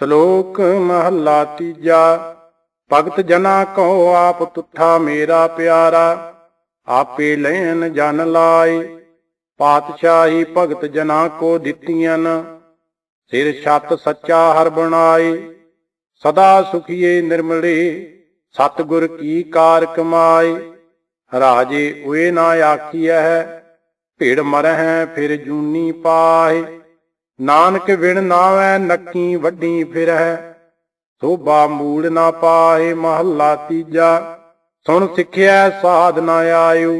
ਸ਼ਲੋਕ ਮਹੱਲਾ ਤੀਜਾ, ਭਗਤ ਜਨਾ ਕੋ ਆਪ ਤੁਠਾ ਮੇਰਾ ਪਿਆਰਾ, ਆਪੇ ਲੈਨ ਜਨ ਲਾਏ। ਪਾਤਸ਼ਾਹੀ ਭਗਤ ਜਨਾ ਕੋ ਦਿੱਤੀਆਂ ਸਿਰ ਛੱਤ ਸੱਚਾ ਹਰ ਬਣਾਏ। ਸਦਾ ਸੁਖੀਏ ਨਿਰਮਲੇ, ਸਤਿਗੁਰ ਕੀ ਕਾਰ ਕਮਾਏ। ਰਾਜੇ ਉਏ ਨਾ ਆਖੀਐ, ਭੇੜ ਮਰਹਿ ਫਿਰ ਜੂਨੀ ਪਾਏ। ਨਾਨਕ ਵਿਣ ਨਾਵੈ ਨੱਕੀ ਵੱਡੀ ਫਿਰਹਿ, ਸੋਭਾ ਮੂਲ ਨਾ ਪਾਏ ਮਹੱਲਾ ਤੀਜਾ। ਸੁਣ ਸਿੱਖਿਆ ਸਾਧ ਨਾ ਆਇਓ,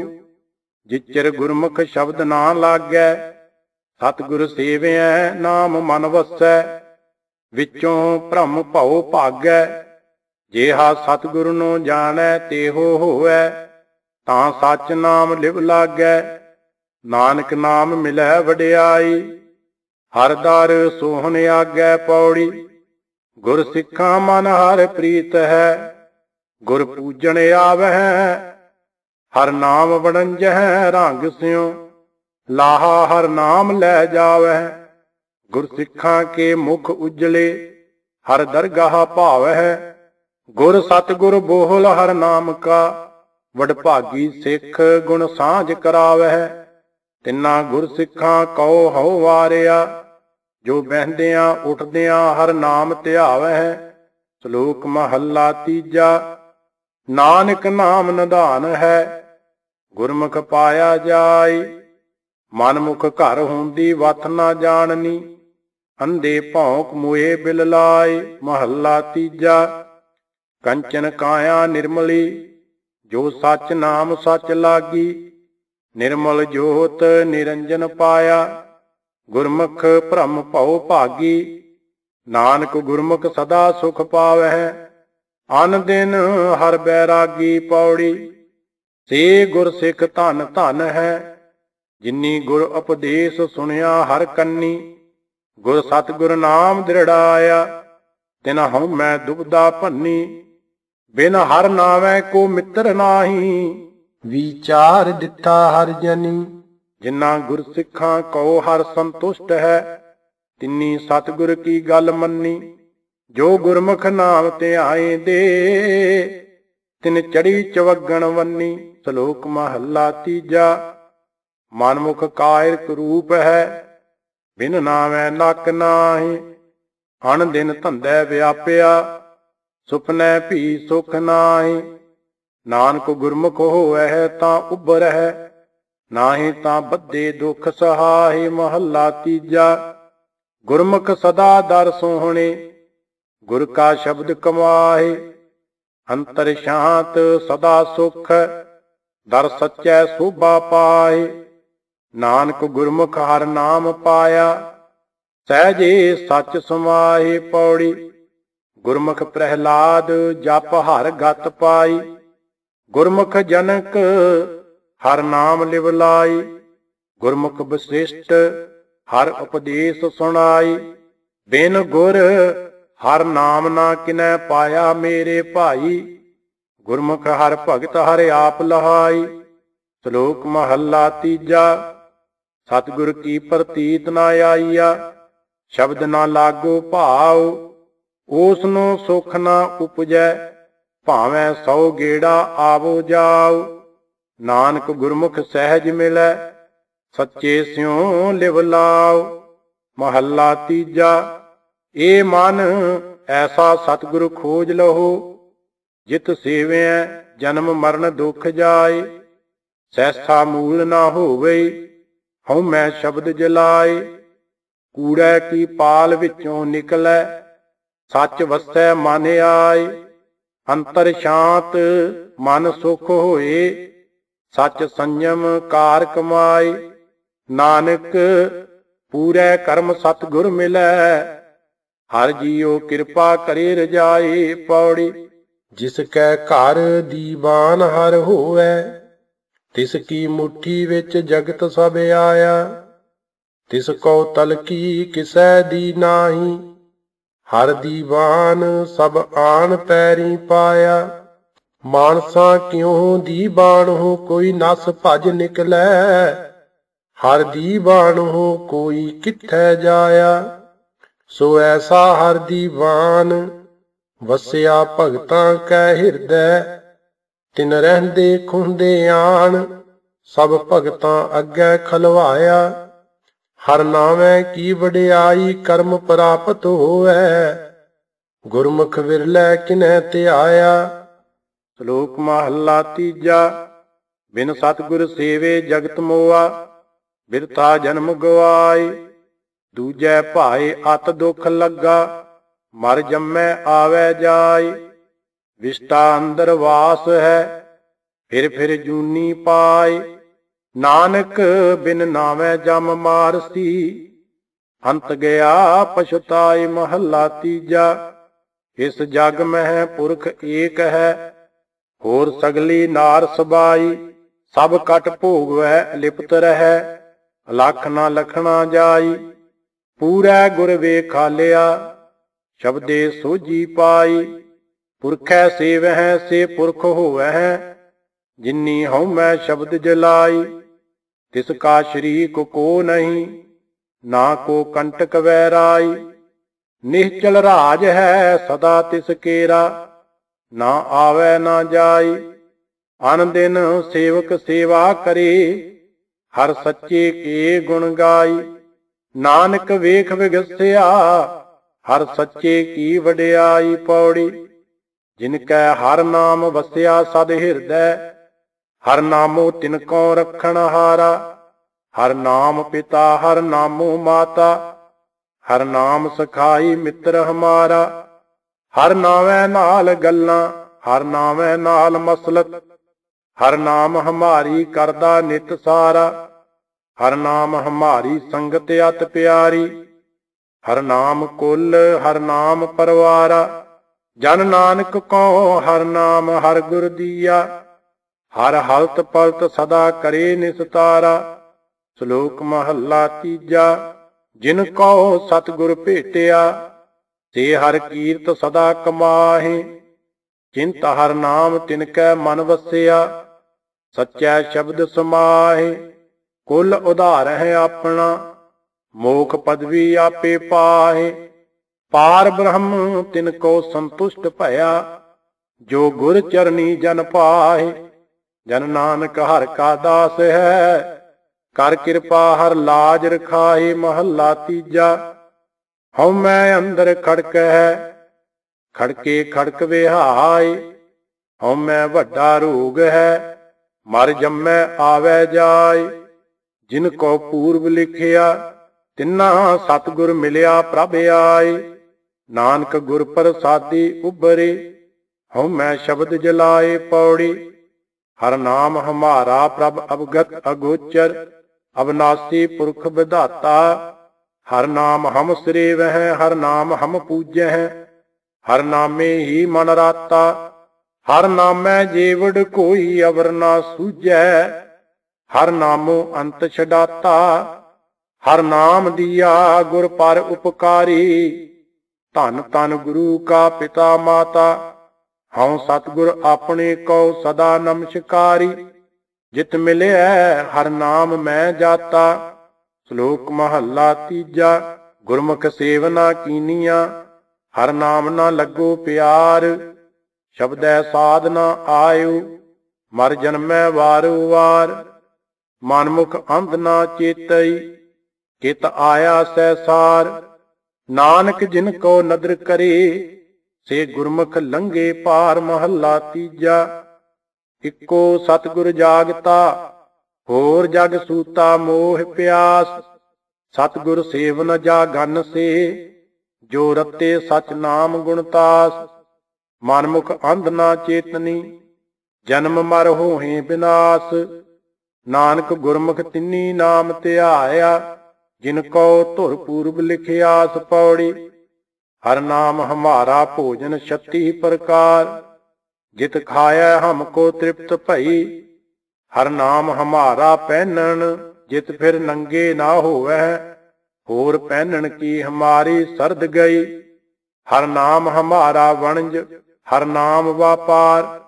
ਜਿਚਰ ਗੁਰਮੁਖ ਸ਼ਬਦ ਨਾ ਲਾਗੈ, ਸਤਿਗੁਰ ਸੇਵਿਐ ਨਾਮ ਮਨ ਵਸੈ। ਵਿੱਚੋਂ ਭ੍ਰਮ ਭਉ ਭਾਗੈ, ਜੇਹਾ ਸਤਿਗੁਰ ਨੂੰ ਜਾਣੈ ਤੇਹੋ ਹੋਵੈ। ਤਾਂ ਸੱਚ ਨਾਮ ਲਿਵ ਲਾਗੈ, ਨਾਨਕ ਨਾਮ ਮਿਲੈ ਵਡਿਆਈ। ਹਰ ਦਰ ਸੋਹਣ ਆਗੈ ਪੌੜੀ, ਗੁਰ ਸਿੱਖਾਂ ਮਨ ਹਰ ਪ੍ਰੀਤ ਹੈ, ਗੁਰ ਪੂਜਣ ਆਵਹਿ, ਹਰ ਨਾਮ ਵੜੰਜਹਿ ਰੰਗ ਸਿਉ, ਲਾਹਾ ਹਰ ਨਾਮ ਲੈ ਜਾਵਹਿ, ਗੁਰ ਸਿੱਖਾਂ ਕੇ ਮੁਖ ਉਜਲੇ, ਹਰ ਦਰਗਾਹ ਭਾਵਹਿ, ਗੁਰ ਸਤਿਗੁਰ ਬੋਹਲ ਹਰ ਨਾਮ ਕਾ ਵਡਭਾਗੀ ਸਿੱਖ ਗੁਣ ਸਾਂਝ ਕਰਾਵਹਿ, ਤਿੰਨਾ ਗੁਰ ਸਿੱਖਾਂ ਕਉ ਹਉ ਵਾਰਿਆ ਜੋ ਬਹਿੰਦਿਆਂ ਉੱਠਦਿਆਂ ਹਰ ਨਾਮ ਧਿਆਵਹਿ ਸ਼ਲੋਕ ਮਹੱਲਾ ਤੀਜਾ, ਨਾਨਕ ਨਾਮ ਨਿਧਾਨ ਹੈ, ਗੁਰਮੁਖ ਪਾਇਆ ਜਾਈ ਮਨਮੁਖ ਘਰ ਹੁੰਦੀ ਵਤ ਨਾ ਜਾਣਨੀ, ਅੰਧੇ ਭੌਂਕ ਮੂਏ ਬਿਲ ਲਾਏ। ਮਹੱਲਾ ਤੀਜਾ, ਕੰਚਨ ਕਾਇਆ ਨਿਰਮਲੀ, ਜੋ ਸੱਚ ਨਾਮ ਸੱਚ ਲਾਗੀ, ਨਿਰਮਲ ਜੋਤ ਨਿਰੰਜਨ ਪਾਇਆ। ਗੁਰਮੁਖ ਭ੍ਰਮ ਭਉ ਭਾਗੀ, ਨਾਨਕ ਗੁਰਮੁਖ ਸਦਾ ਸੁਖ ਪਾਵਹਿ, ਅਨ ਦਿਨ ਹਰ ਬੈਰਾਗੀ ਪੌੜੀ, ਸੇ ਗੁਰ ਸਿੱਖ ਧਨ ਧਨ ਹੈ, ਜਿਨੀ ਗੁਰ ਉਪਦੇਸ਼ ਸੁਣਿਆ ਹਰ ਕੰਨੀ, ਗੁਰ ਸਤਿਗੁਰ ਨਾਮ ਦ੍ਰਿੜਾਇਆ, ਤਿਨ ਹਉ ਮੈਂ ਦੁਬਦਾ ਭੰਨੀ, ਬਿਨ ਹਰ ਨਾਮੈ ਕੋ ਮਿੱਤਰ ਨਾਹੀ, ਵਿਚਾਰ ਦਿੱਤਾ ਹਰ ਜਨੀ। ਜਿਨ੍ਹਾਂ ਗੁਰਸਿੱਖਾਂ ਕੋ ਹਰ ਸੰਤੁਸ਼ਟ ਹੈ, ਤਿੰਨੀ ਸਤਿਗੁਰ ਕੀ ਗੱਲ ਮੰਨੀ। ਜੋ ਗੁਰਮੁਖ ਨਾਮ ਆਏ ਦੇ, ਤਿਨ ਚੜੀ ਚਵਗਣ ਵੰਨੀ। ਸ਼ਲੋਕ ਮਹੱਲਾ ਤੀਜਾ, ਮਨਮੁਖ ਕਾਇਰਕ ਰੂਪ ਹੈ, ਬਿਨ ਨਾਮੈ ਨਕ ਨਾਹੀ। ਅਣ ਦਿਨ ਧੰਦੈ ਵਿਆਪਿਆ, ਸੁਪਨੇ ਭੀ ਸੁਖ ਨਾਹੀ। ਨਾਨਕ ਗੁਰਮੁਖ ਹੋਐ ਤਾਂ ਉਬਰਹਿ ਨਾਹੀ ਤਾਂ ਬੱਦੇ ਦੁਖ ਸਹਾਈ ਮਹੱਲਾ ਤੀਜਾ। ਗੁਰਮੁਖ ਸਦਾ ਦਰ ਸੋਹਣੇ, ਗੁਰ ਕਾ ਸ਼ਬਦ ਕਮਾਏ। ਅੰਤਰ ਸ਼ਾਂਤ ਸਦਾ ਸੁਖ, ਦਰ ਸੱਚੈ ਸੋਭਾ ਪਾਏ। ਨਾਨਕ ਗੁਰਮੁਖ ਹਰ ਨਾਮ ਪਾਇਆ, ਸਹਜੇ ਸੱਚ ਸਮਾਏ ਪੌੜੀ। ਗੁਰਮੁਖ ਪ੍ਰਹਿਲਾਦ ਜਪ ਹਰ ਗਤ ਪਾਈ। ਗੁਰਮੁਖ ਜਨਕ ਹਰ ਨਾਮ ਲਿਵ ਲਾਈ, ਗੁਰਮੁਖ ਬਸਿਸ਼ਟ ਹਰ ਉਪਦੇਸ਼ ਸੁਣਾਈ। ਬਿਨ ਗੁਰ ਹਰ ਨਾਮ ਨਾ ਕਿਨੈ ਪਾਇਆ ਮੇਰੇ ਭਾਈ, ਗੁਰਮੁਖ ਹਰ ਭਗਤ ਹਰ ਆਪ ਲਹਾਈ। ਸ਼ਲੋਕ ਮਹੱਲਾ ਤੀਜਾ, ਸਤਿਗੁਰ ਕੀ ਪ੍ਰਤੀਤ ਨਾ ਆਈਆ, ਸ਼ਬਦ ਨਾ ਲਾਗੋ ਭਾਉ ਉਸ ਨੂੰ ਸੁਖ ਨਾ ਉਪਜੈ, ਭਾਵੇਂ ਸੌ ਗੇੜਾ ਆਵੋ ਜਾਓ ਨਾਨਕ ਗੁਰਮੁਖ ਸਹਿਜ ਮਿਲੈ, ਸੱਚੇ ਸਿਉ ਲਿਵ ਲਾਉ ਮਹੱਲਾ ਤੀਜਾ, ਏ ਮਨ ਐਸਾ ਸਤਿਗੁਰ ਖੋਜ ਲਹੋ, ਜਿਤ ਸੇਵਿਐ ਜਨਮ ਮਰਨ ਦੁਖ ਜਾਏ। ਸੈਸਾ ਮੂਲ ਨਾ ਹੋਵੇ, ਹਉ ਮੈਂ ਸ਼ਬਦ ਜਲਾਏ। ਕੂੜੈ ਕੀ ਪਾਲ ਵਿੱਚੋਂ ਨਿਕਲੈ, ਸੱਚ ਵਸੈ ਮਨ ਆਏ। ਅੰਤਰ ਸ਼ਾਂਤ ਮਨ ਸੁਖ ਹੋਏ ਸੱਚ ਸੰਜਮ ਕਾਰ ਕਮਾਏ ਨਾਨਕ ਪੂਰੇ ਕਰਮ ਸਤਗੁਰ ਮਿਲੈ। ਹਰ ਜੀਉ ਕਿਰਪਾ ਕਰੇ ਰਜਾਏ ਪੌੜੀ, ਜਿਸ ਕੈ ਘਰ ਦੀਵਾਨ ਹਰ ਹੋਵੇ। ਤਿਸ ਕੀ ਮੁਠੀ ਵਿੱਚ ਜਗਤ ਸਭ ਆਇਆ, ਤਿਸ ਕੋ ਤਲਕੀ ਕਿਸੈ ਦੀ ਨਾਹੀ। ਹਰ ਦੀਵਾਨ ਸਭ ਆਣ ਪੈਰੀ ਪਾਇਆ ਮਾਨਸਾ ਕਿਉ ਦੀਵਾਨਹੁ ਕੋਈ ਨਸ ਭਜ ਨਿਕਲੈ। ਹਰ ਦੀ ਦੀਵਾਨਹੁ ਕੋਈ ਕਿੱਥੈ ਜਾਇਆ। ਸੋ ਐਸਾ ਹਰ ਦੀ ਬਾਣ, ਵਸਿਆ ਭਗਤਾਂ ਕੈ ਹਿਰਦੈ। ਤਿਨ ਰਹਿੰਦੇ ਖੁੰਦੇ ਆਣ, ਸਭ ਭਗਤਾਂ ਅੱਗੇ ਖਲਵਾਇਆ। ਹਰ ਨਾਮੈ ਕੀ ਵਡਿਆਈ, ਕਰਮ ਪ੍ਰਾਪਤ ਹੋਵੈ ਗੁਰਮੁਖ ਵਿਰਲੇ ਕਿਨੈ ਧਿਆਇਆ। ਸ਼ਲੋਕ ਮਹੱਲਾ ਤੀਜਾ, ਬਿਨ ਸਤਿਗੁਰ ਸੇਵੇ ਜਗਤ ਮੋਆ, ਬਿਰਥਾ ਜਨਮ ਗਵਾਈ ਦੂਜੈ ਭਾਏ ਅਤ ਦੁਖ ਲੱਗਾ, ਮਰ ਜੰਮੈ ਆਵੈ ਜਾਈ ਵਿਸ਼ਟਾ ਅੰਦਰ ਵਾਸ ਹੈ, ਫਿਰ ਫਿਰ ਜੂਨੀ ਪਾਏ। ਨਾਨਕ ਬਿਨ ਨਾਮੈ ਜਮ ਮਾਰਸੀ ਹੰਤ ਗਿਆ ਪਛਤਾਈ ਮਹੱਲਾ ਤੀਜਾ। ਇਸ ਜਗ ਮਹਿ ਪੁਰਖ ਏਕ ਹੈ ਹੋਰ ਸਗਲੀ ਨਾਰ ਸਬਾਈ, ਸਭ ਕਟ ਭੋਗ ਭੋਗਵੈ, ਲਿਪਤ ਰਹਿ, ਲੱਖ ਨਾ ਲਖਣਾ ਜਾਈ। ਪੂਰੈ ਗੁਰ ਵੇਖਾਲਿਆ ਸ਼ਬਦੇ ਸੋਜੀ ਪਾਈ। ਪੁਰਖੈ ਸੇਵਹਿ, ਸੇ ਪੁਰਖ ਹੋਵੈ ਜਿਨੀ ਹਉ ਮੈਂ ਸ਼ਬਦ ਜਲਾਈ। ਤਿਸ ਕਾ ਸ਼ਰੀਕ ਕੋ ਨਹੀਂ, ਨਾ ਕੋ ਕੰਟਕ ਵੈਰਾਈ ਨਿਹਚਲ ਰਾਜ ਹੈ ਸਦਾ ਤਿਸ ਕੇਰਾ ਨਾ ਆਵੇ ਨਾ ਜਾਈ। ਅਨ ਦਿਨ ਸੇਵਕ ਸੇਵਾ ਕਰੇ। ਹਰ ਸੱਚੇ ਕੇ ਗੁਣ ਗਾਈ। ਨਾਨਕ ਵੇਖ ਵਿਗਸਿਆ। ਹਰ ਸੱਚੇ ਕੀ ਵਡਿਆਈ ਪੌੜੀ। ਜਿਨ ਕੈ ਹਰ ਨਾਮ ਵਸਿਆ ਸਦ ਹਿਰਦੈ। ਹਰ ਨਾਮੋ ਤਿਨ ਕੋ ਰਖਣ ਹਾਰਾ। ਹਰ ਨਾਮ ਪਿਤਾ, ਹਰ ਨਾਮੋ ਮਾਤਾ। ਹਰ ਨਾਮ ਸਖਾਈ ਮਿੱਤਰ ਹਮਾਰਾ। ਹਰ ਨਾਮੈ ਨਾਲ ਗੱਲਾਂ, ਹਰ ਨਾਮੈ ਨਾਲ ਮਸਲਤ, ਹਰ ਨਾਮ ਹਮਾਰੀ ਕਰਦਾ ਨਿਤ ਸਾਰਾ, ਹਰ ਨਾਮ ਹਮਾਰੀ ਸੰਗਤ ਅਤ ਪਿਆਰੀ, ਹਰ ਨਾਮ ਕੁੱਲ, ਹਰ ਨਾਮ ਪਰਵਾਰਾ, ਜਨ ਨਾਨਕ ਕੋ ਹਰ ਨਾਮ ਹਰ ਗੁਰ ਦੀਆ, ਹਰ ਹਲਤ ਪਲਤ ਸਦਾ ਕਰੇ ਨਿਸਤਾਰਾ ਸ਼ਲੋਕ ਮਹੱਲਾ ਤੀਜਾ, ਜਿਨ ਕੋ ਸਤਿਗੁਰ ਭੇਟਿਆ ਸੇ ਹਰ ਕੀਰਤ ਸਦਾ ਕਮਾਹੇ ਚਿੰਤ ਹਰ ਨਾਮ ਤਿਨ ਕੈ ਮਨ ਵਸਿਆ, ਸੱਚਾ ਸ਼ਬਦ ਸਮਾਹੇ, ਕੁਲ ਉਧਾਰ ਹੈ ਆਪਣਾ, ਮੋਖ ਪਦਵੀ ਆਪੇ ਪਾਹੇ। ਪਾਰ ਬ੍ਰਹਮ ਤਿਨ ਕੋ ਸੰਤੁਸ਼ਟ ਭਇਆ, ਜੋ ਗੁਰ ਚਰਨੀ ਜਨ ਪਾਹੇ। ਜਨ ਨਾਨਕ ਹਰ ਕਾ ਦਾਸ ਹੈ, ਕਰ ਕਿਰਪਾ ਹਰ ਲਾਜ ਰਖਾਏ, ਮਹੱਲਾ ਤੀਜਾ। ਹਉ ਮੈਂ ਅੰਦਰ ਖੜਕ ਹੈ, ਖੜਕੇ ਖੜਕ ਵਿਹਾਏ ਹਉ ਮੈਂ ਵੱਡਾ ਰੋਗ ਹੈ, ਮਰ ਜੰਮੈ ਆਵੈ ਜਾਏ। ਜਿਨ ਕੋ ਪੂਰਬ ਲਿਖਿਆ, ਤਿੰਨਾ ਸਤਗੁਰ ਮਿਲਿਆ ਪ੍ਰਭ ਆਏ। ਨਾਨਕ ਗੁਰ ਪ੍ਰਸਾਦੀ ਉਬਰੇ ਹਉ ਮੈਂ ਸ਼ਬਦ ਜਲਾਏ ਪੌੜੀ। ਹਰ ਨਾਮ ਹਮਾਰਾ ਪ੍ਰਭ ਅਵਗਤ ਅਗੋਚਰ ਅਬਨਾਸੀ ਪੁਰਖ ਵਿਧਾਤਾ ਹਰ ਨਾਮ ਹਮ ਸ੍ਰੀ ਵਹਿ ਹਰ ਨਾਮ ਹਮ ਪੂਜੈ ਹਰ ਨਾਮੇ ਹੀ ਮਨ ਰਾਤਾ, ਹਰ ਨਾਮੈ ਜੀਵੜ ਕੋਈ ਅਵਰ ਨਾ ਸੂਝੈ, ਹਰ ਨਾਮੋ ਅੰਤ ਛਡਾਤਾ, ਹਰ ਨਾਮ ਦੀਆ ਗੁਰ ਪਰ ਉਪਕਾਰੀ, ਧਨ ਧੰਨ ਗੁਰੂ ਕਾ ਪਿਤਾ ਮਾਤਾ, ਹਉ ਸਤਗੁਰ ਆਪਣੇ ਕੋ ਸਦਾ ਨਮਸਕਾਰੀ, ਜਿਤ ਮਿਲਿਆ ਹਰ ਨਾਮ ਮੈਂ ਜਾਤਾ ਸ਼ਲੋਕ ਮਹੱਲਾ ਤੀਜਾ, ਗੁਰਮੁਖ ਸੇਵਨਾ ਕੀਨੀਆਂ, ਹਰ ਨਾਮ ਨਾ ਲੱਗੋ ਪਿਆਰ, ਸ਼ਬਦੈ ਸਾਧਨਾ ਆਇਓ, ਮਰ ਜਨਮੈ ਵਾਰੂ ਵਾਰ, ਮਨਮੁਖ ਅੰਧ ਨਾ ਚੇਤਈ, ਕਿਤ ਆਇਆ ਸੈਸਾਰ ਨਾਨਕ ਜਿਨ ਕੋ ਨਦਰ ਕਰੇ, ਸੇ ਗੁਰਮੁਖ ਲੰਗੇ ਪਾਰ ਮਹੱਲਾ ਤੀਜਾ, ਇੱਕੋ ਸਤਿਗੁਰ ਜਾਗਤਾ ਹੋਰ ਜਗ ਸੂਤਾ ਮੋਹ ਪਿਆਸ, ਸਤਿਗੁਰ ਸੇਵਨ ਜਾ ਗਨ ਸੇ, ਜੋ ਰਤੇ ਸਚ ਨਾਮ ਗੁਣਤਾਸ ਮਨਮੁਖ ਅੰਧ ਨਾ ਚੇਤਨੀ, ਜਨਮ ਮਰ ਹੋਏ ਬਿਨਾਸ਼। ਨਾਨਕ ਗੁਰਮੁਖ ਤਿੰਨੀ ਨਾਮ ਧਿਆਇਆ, ਜਿਨ ਕੋ ਧੁਰ ਪੂਰਬ ਲਿਖਿਆ ਸਪੌੜੀ ਹਰ ਨਾਮ ਹਮਾਰਾ ਭੋਜਨ 36 ਪ੍ਰਕਾਰ, ਜਿਤ ਖਾਇਆ ਹਮ ਕੋ ਤ੍ਰਿਪਤ ਭਈ। ਹਰ ਨਾਮ ਹਮਾਰਾ ਪਹਿਨਣ, ਜਿਤ ਫਿਰ ਨੰਗੇ ਨਾ ਹੋਵੇ, ਹੋਰ ਪਹਿਨਣ ਕੀ ਹਮਾਰੀ ਸਰਦ ਗਈ? ਹਰ ਨਾਮ ਹਮਾਰਾ ਵਣਜ, ਹਰ ਨਾਮ ਵਾਪਾਰ,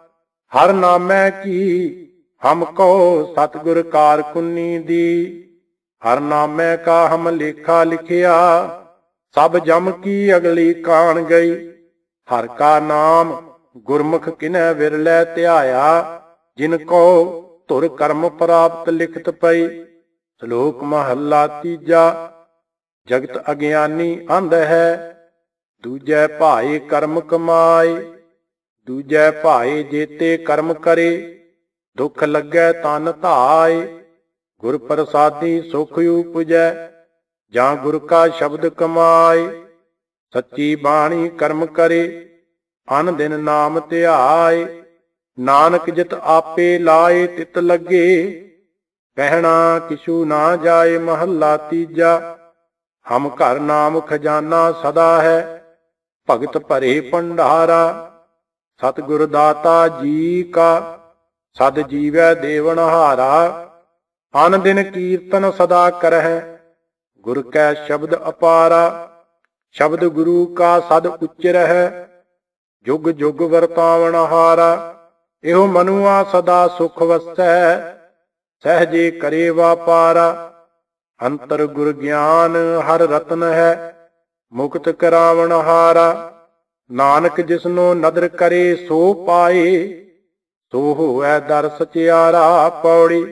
ਹਰ ਨਾਮੈ ਕੀ? ਹਮ ਕੋ ਸਤਗੁਰ ਕਾਰਕੁਨੀ ਦੀ, ਹਰ ਨਾਮੈ ਕਾ ਹਮ ਲੇਖਾ ਲਿਖਿਆ, ਸਭ ਜਮ ਕੀ ਅਗਲੀ ਕਾਣ ਗਈ? ਹਰ ਕਾ ਨਾਮ ਗੁਰਮੁਖ ਕਿਨੈ ਵਿਰਲੇ ਧਿਆਇਆ, ਜਿਨ ਕੋ ਧੁਰ ਕਰਮ ਪ੍ਰਾਪਤ ਲਿਖਤ ਪਈ। ਸ਼ਲੋਕ ਮਹੱਲਾ ਤੀਜਾ, ਜਗਤ ਅਗਿਆਨੀ ਅੰਧ ਹੈ, ਦੂਜੈ ਭਾਏ ਕਰਮ ਕਮਾਏ, ਦੂਜੈ ਭਾਏ ਜੇਤੇ ਕਰਮ ਕਰੇ, ਦੁੱਖ ਲੱਗੈ ਤਨ ਧਾਏ, ਗੁਰ ਪ੍ਰਸਾਦੀ ਸੁਖ ਉਪਜੈ, ਜਾਂ ਗੁਰ ਕਾ ਸ਼ਬਦ ਕਮਾਏ, ਸੱਚੀ ਬਾਣੀ ਕਰਮ ਕਰੇ, ਅਨ ਦਿਨ ਨਾਮ ਧਿਆਏ ਨਾਨਕ ਜਿਤ ਆਪੇ ਲਾਏ ਤਿਤ ਲੱਗੇ, ਪਹਿਣਾ ਕਿਛੂ ਨਾ ਜਾਏ ਮਹੱਲਾ ਤੀਜਾ। ਹਮ ਘਰ ਨਾਮ ਖਜ਼ਾਨਾ ਸਦਾ ਹੈ, ਭਗਤ ਭਰੇ ਭੰਡਾਰਾ। ਸਤਿਗੁਰ ਦਾਤਾ ਜੀ ਕਾ, ਸਦ ਜੀਵੈ ਦੇਵਨ ਹਾਰਾ। ਅਨ ਦਿਨ ਕੀਰਤਨ ਸਦਾ ਕਰਹਿ, ਗੁਰ ਕੈ ਸ਼ਬਦ ਅਪਾਰਾ। ਸ਼ਬਦ ਗੁਰੂ ਕਾ ਸਦ ਉੱਚ ਰਹਿ, ਜੁਗ ਜੁਗ ਵਰਤਾਵਣ ਹਾਰਾ। ਇਹੋ ਮਨੁਆ ਸਦਾ ਸੁਖ ਵਸੈ, ਸਹਜੇ ਕਰੇ ਵਾਪਾਰਾ ਅੰਤਰ ਗੁਰ ਗਿਆਨ ਹਰ ਰਤਨ ਹੈ, ਮੁਕਤ ਕਰਾਵਣ ਹਾਰਾ। ਨਾਨਕ ਜਿਸਨੂੰ ਨਦਰ ਕਰੇ ਸੋ ਪਾਏ, ਸੋ ਹੋਐ ਦਰ ਸਚਿਆਰਾ ਪੌੜੀ।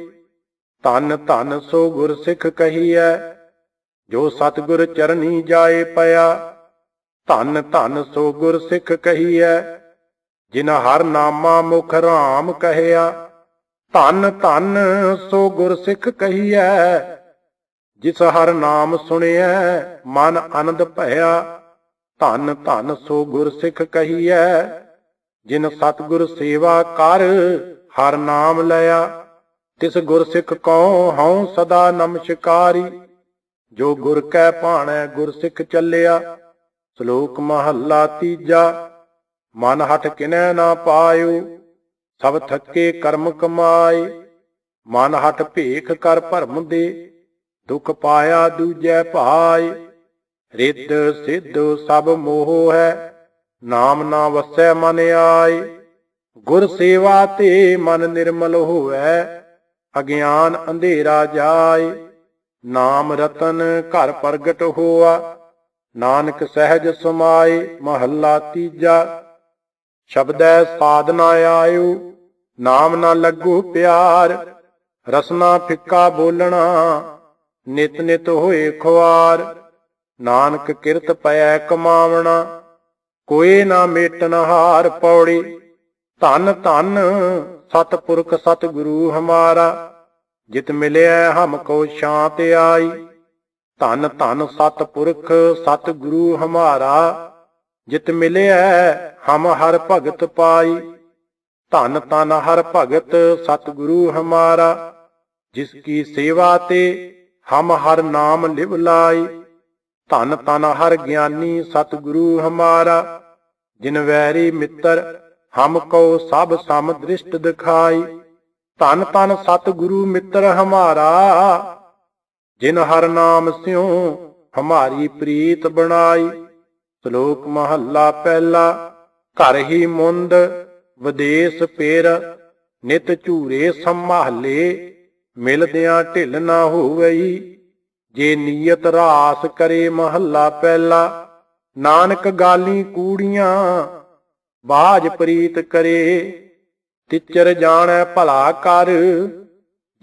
ਧਨ ਧਨ ਸੋ ਗੁਰ ਸਿੱਖ ਕਹੀਐ, ਜੋ ਸਤਿਗੁਰ ਚਰਨੀ ਜਾਏ ਪਿਆ। ਧਨ ਧਨ ਸੋ ਗੁਰ ਸਿੱਖ ਕਹੀਐ ਜਿਨ ਹਰ ਨਾਮਾ ਮੁਖ ਰਾਮ ਕਹਿਆ, ਧਨ ਧੰਨ ਸੋ ਗੁਰ ਸਿੱਖ ਕਹੀਐ, ਜਿਸ ਹਰ ਨਾਮ ਸੁਣਿਐ, ਮਨ ਆਨੰਦ ਭਇਆ, ਧੰਨ ਧੰਨ ਸੋ ਗੁਰ ਸਿੱਖ ਕਹੀਐ, ਜਿਨ ਸਤਿਗੁਰ ਸੇਵਾ ਕਰ, ਹਰ ਨਾਮ ਲਿਆ, ਤਿਸ ਗੁਰ ਸਿੱਖ ਕਉ ਹਉ ਸਦਾ ਨਮਸਕਾਰੀ ਜੋ ਗੁਰ ਕੈ ਭਾਣੈ ਗੁਰ ਸਿੱਖ ਚੱਲਿਆ, ਸ਼ਲੋਕ ਮਹੱਲਾ ਤੀਜਾ ਮਨ ਹਟ ਕਿਨੈ ਨਾ ਪਾਇਓ, ਸਭ ਥੱਕੇ ਕਰਮ ਕਮਾਏ। ਮਨ ਹਟ ਭੇਖ ਕਰ ਭਰਮ ਦੇ, ਦੁਖ ਪਾਇਆ ਦੂਜੈ ਭਾਏ। ਰਿੱਧ ਸਿੱਧ ਸਭ ਮੋਹ ਹੈ, ਨਾਮ ਨਾ ਵਸੈ ਮਨ ਆਏ। ਗੁਰ ਸੇਵਾ ਤੇ ਮਨ ਨਿਰਮਲ ਹੋਵੈ, ਅਗਿਆਨ ਅੰਧੇਰਾ ਜਾਏ। ਨਾਮ ਰਤਨ ਘਰ ਪ੍ਰਗਟ ਹੋਆ, ਨਾਨਕ ਸਹਿਜ ਸਮਾਏ, ਮਹੱਲਾ ਤੀਜਾ। ਸ਼ਬਦੈ ਸਾਧਨਾ ਆਇਓ, ਨਾਮ ਨਾ ਲੱਗੂ ਪਿਆਰ, ਰਸਨਾ ਫਿੱਕਾ ਬੋਲਣਾ, ਨਿਤ ਨਿਤ ਹੋਏ ਖੁਆਰ, ਨਾਨਕ ਕਿਰਤ ਪਇਐ ਕਮਾਵਣਾ, ਕੋਈ ਨਾ ਮੇਟਨ ਹਾਰ ਪੌੜੀ, ਧਨ ਧੰਨ ਸਤਿਪੁਰਖ ਸਤਿਗੁਰੂ ਹਮਾਰਾ, ਜਿਤ ਮਿਲਿਆ ਹਮ ਕੋ ਸ਼ਾਂਤ ਆਈ, ਧਨ ਧੰਨ ਸਤਿਪੁਰਖ ਸਤਿਗੁਰੂ ਹਮਾਰਾ ਜਿਤ ਮਿਲਿਆ ਹਮ ਹਰ ਭਗਤ ਪਾਈ। ਧਨ ਧੰਨ ਹਰ ਭਗਤ ਸਤਿਗੁਰੂ ਹਮਾਰਾ, ਜਿਸ ਕੀ ਸੇਵਾ ਤੇ ਹਮ ਹਰ ਨਾਮ ਲਿਵ ਲਾਈ। ਧਨ ਤਨ ਹਰ ਗਿਆਨੀ ਸਤਿਗੁਰੂ ਹਮਾਰਾ, ਜਿਨ ਵੈਰੀ ਮਿੱਤਰ ਹਮ ਕੋ ਸਭ ਸਮ ਦ੍ਰਿਸ਼ਟ ਦਿਖਾਈ। ਧਨ ਧੰਨ ਸਤਿਗੁਰੂ ਮਿੱਤਰ ਹਮਾਰਾ, ਜਿਨ ਹਰ ਨਾਮ ਸਿਉ ਹਮਾਰੀ ਪ੍ਰੀਤ ਬਣਾਈ। ਸ਼ਲੋਕ ਮਹੱਲਾ ਪਹਿਲਾ, ਘਰ ਹੀ ਮੁੰਦ, ਵਿਦੇਸ ਪੇਰ, ਨਿਤ ਝੂਰੇ ਸੰਭਾਲੇ, ਮਿਲਦਿਆਂ ਢਿੱਲ ਨਾ ਹੋਵਈ। ਜੇ ਨੀਅਤ ਰਾਸ ਕਰੇ ਮਹੱਲਾ ਪਹਿਲਾ, ਨਾਨਕ ਗਾਲੀ ਕੂੜੀਆਂ, ਬਾਜ ਪ੍ਰੀਤ ਕਰੇ। ਤਿਚਰ ਜਾਣੈ ਭਲਾ ਕਰ,